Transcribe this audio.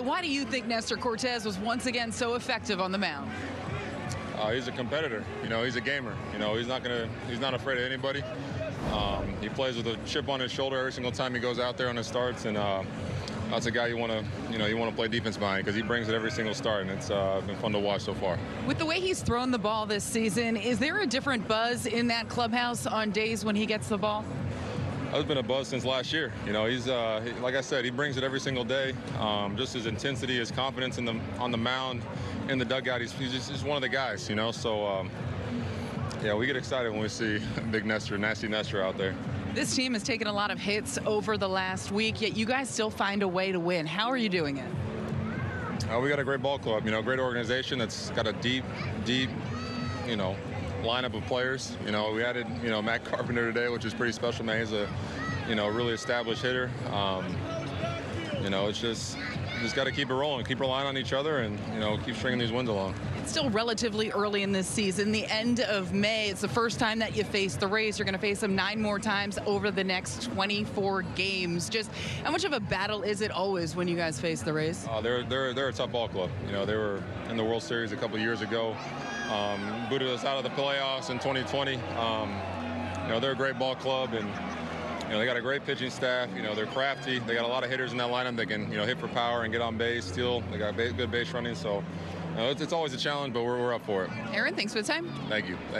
Why do you think Nestor Cortes was once again so effective on the mound? Uh, he's a competitor. You know, he's a gamer. You know, he's not gonna. He's not afraid of anybody. Um, he plays with a chip on his shoulder every single time he goes out there on his starts, and uh, that's a guy you want to, you know, you want to play defense behind because he brings it every single start, and it's uh, been fun to watch so far. With the way he's thrown the ball this season, is there a different buzz in that clubhouse on days when he gets the ball? That's been a buzz since last year. You know, he's uh, he, like I said, he brings it every single day. Um, just his intensity, his confidence in the on the mound, in the dugout. He's, he's just he's one of the guys. You know, so um, yeah, we get excited when we see Big Nestor, Nasty Nestor out there. This team has taken a lot of hits over the last week, yet you guys still find a way to win. How are you doing it? Uh, we got a great ball club. You know, great organization that's got a deep, deep, you know, lineup of players. You know, we added, you know, Matt Carpenter today, which is pretty special. Man, he's a, you know, really established hitter. Um, you know, it's just just got to keep it rolling, keep relying on each other, and you know, keep stringing these wins along. It's still relatively early in this season, the end of May. It's the first time that you face the Rays. You're going to face them nine more times over the next 24 games. Just how much of a battle is it always when you guys face the Rays? Uh, they're they're they're a tough ball club. You know, they were in the World Series a couple years ago. Um, booted us out of the playoffs in 2020. Um, you know, they're a great ball club, and you know they got a great pitching staff. You know, they're crafty. They got a lot of hitters in that lineup that can you know hit for power and get on base. Steal. They got ba- good base running. So you know, it's, it's always a challenge, but we're, we're up for it. Aaron, thanks for the time. Thank you.